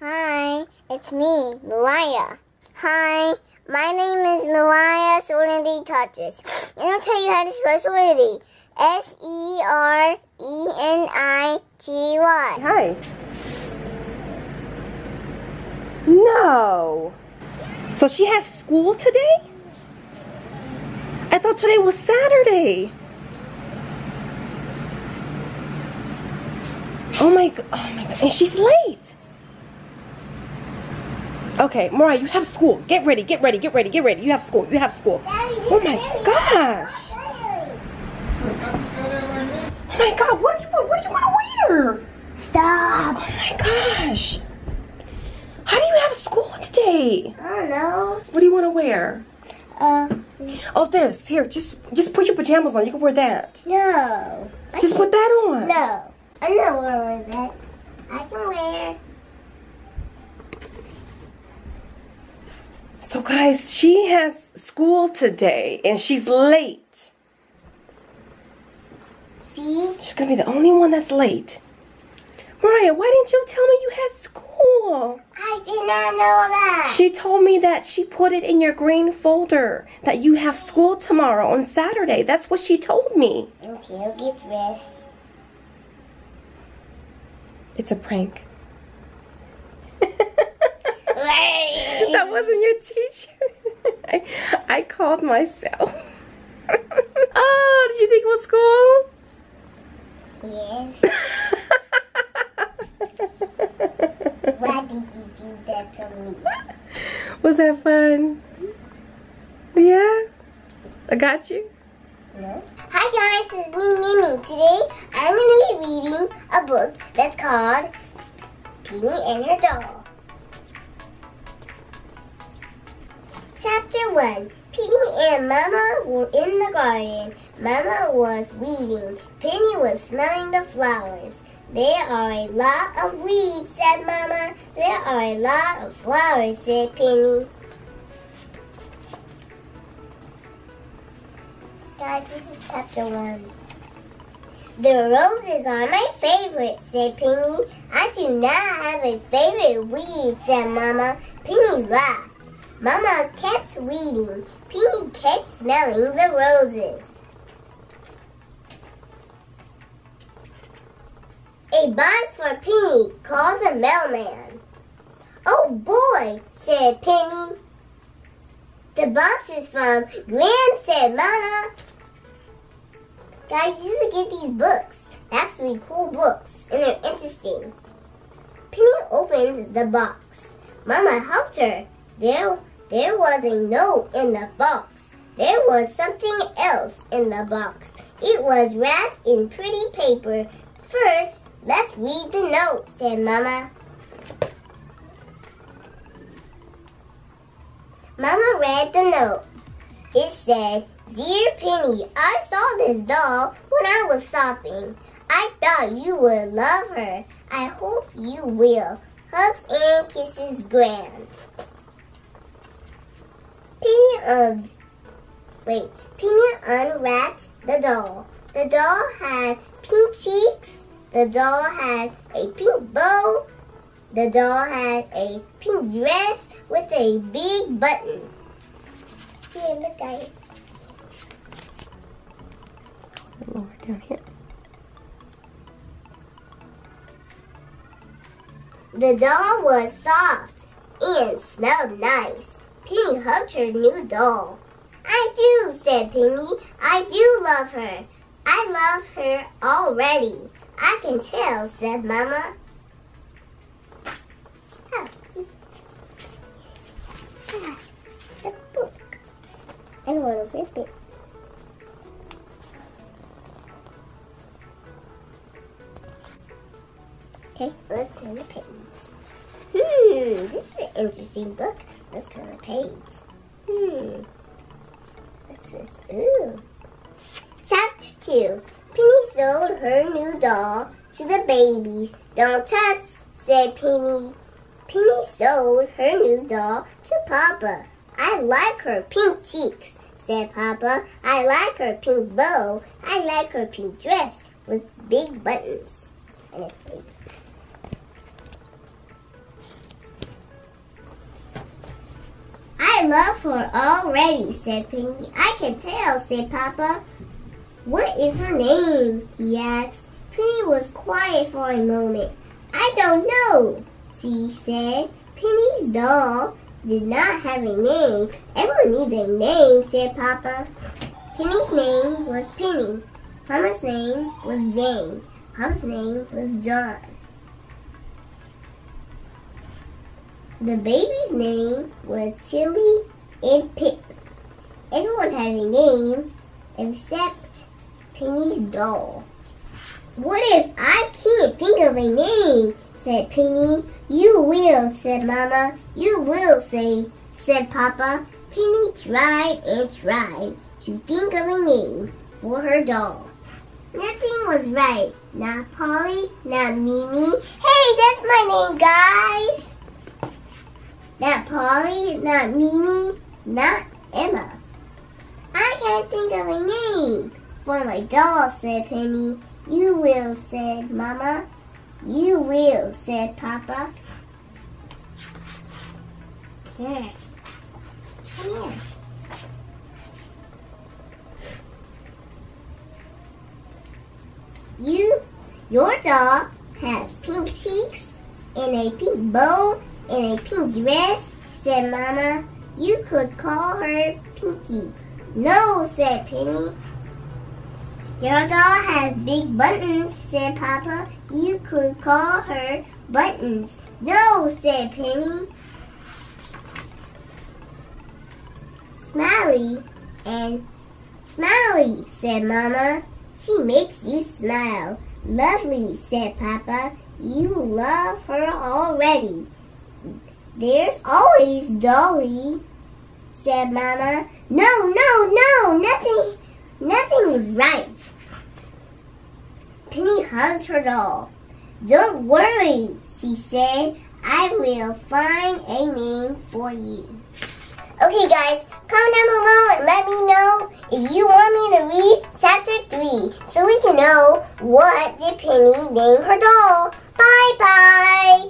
Hi, it's me, Mariah. Hi, my name is Mariah Serenity Touches. And I'll tell you how to spell Serenity. S E R E N I T Y. Hi. No. So she has school today? I thought today was Saturday. Oh my god. Oh my god. And she's late. Okay, Mariah, you have school. Get ready, get ready, get ready, get ready. You have school. You have school. Oh my gosh. Oh my god, what do you what do you want to wear? Stop. Oh my gosh. How do you have school today? I don't know. What do you want to wear? Uh, Oh, this. Here, just just put your pajamas on. You can wear that. no. Just put that on. No. I'm not wearing that. I can wear. So, guys, she has school today and she's late. See? She's gonna be the only one that's late. Mariah, why didn't you tell me you had school? I did not know that. She told me that she put it in your green folder that you have school tomorrow on Saturday. That's what she told me. Okay, I'll get dressed. It's a prank. That wasn't your teacher. I, I called myself. oh, did you think it was school? Yes. Why did you do that to me? Was that fun? Yeah? I got you. No. Hi guys, it's me Mimi. Today I'm going to be reading a book that's called Penny and Her Doll. Chapter 1 Penny and Mama were in the garden. Mama was weeding. Penny was smelling the flowers. There are a lot of weeds, said Mama. There are a lot of flowers, said Penny. Guys, this is chapter 1. The roses are my favorite, said Penny. I do not have a favorite weed, said Mama. Penny laughed. Mama kept weeding. Penny kept smelling the roses. A box for Penny, called the mailman. Oh boy, said Penny. The box is from Gran, said Mama. Guys, you should get these books. They're actually cool books, and they're interesting. Penny opened the box. Mama helped her. There, there was a note in the box. There was something else in the box. It was wrapped in pretty paper. First, let's read the note, said Mama. Mama read the note. It said, Dear Penny, I saw this doll when I was shopping. I thought you would love her. I hope you will. Hugs and kisses, Gran. Penny um, wait. Penny unwrapped the doll. The doll had pink cheeks. The doll had a pink bow. The doll had a pink dress with a big button. Here, look, guys. Lower down here. The doll was soft and smelled nice. Penny hugged her new doll. I do, said Penny. I do love her. I love her already. I can tell, said Mama. The book. I want to rip it. Okay, let's turn the page. Hmm, this is an interesting book. Let's turn the page. Hmm. What's this? Ooh. Chapter 2. Penny sold her new doll to the babies. Don't touch, said Penny. Penny sold her new doll to Papa. I like her pink cheeks, said Papa. I like her pink bow. I like her pink dress with big buttons. And it's like love her already, said Penny. I can tell, said Papa. What is her name? he asked. Penny was quiet for a moment. I don't know, she said. Penny's doll did not have a name. Everyone needs a name, said Papa. Penny's name was Penny. Mama's name was Jane. Papa's name was John. The baby's name was Tilly and Pip. Everyone had a name except Penny's doll. What if I can't think of a name? said Penny. You will, said Mama. You will, say, said Papa. Penny tried and tried to think of a name for her doll. Nothing was right. Not Polly, not Mimi. Hey, that's my name, guys. Not Polly, not Mimi, not Emma. I can't think of a name for my doll, said Penny. You will, said Mama. You will, said Papa. Here. Come here. You, your doll has pink cheeks and a pink bow and a pink dress, said Mama. You could call her Pinky. No, said Penny. Your doll has big buttons, said Papa. You could call her Buttons. No, said Penny. Smiley and Smiley, said Mama. She makes you smile. Lovely, said Papa. You love her already. There's always Dolly, said Mama. No, no, no, nothing, nothing was right. Penny hugged her doll. Don't worry, she said. I will find a name for you. Okay, guys, comment down below and let me know if you want me to read chapter 3 so we can know what did Penny name her doll. Bye-bye.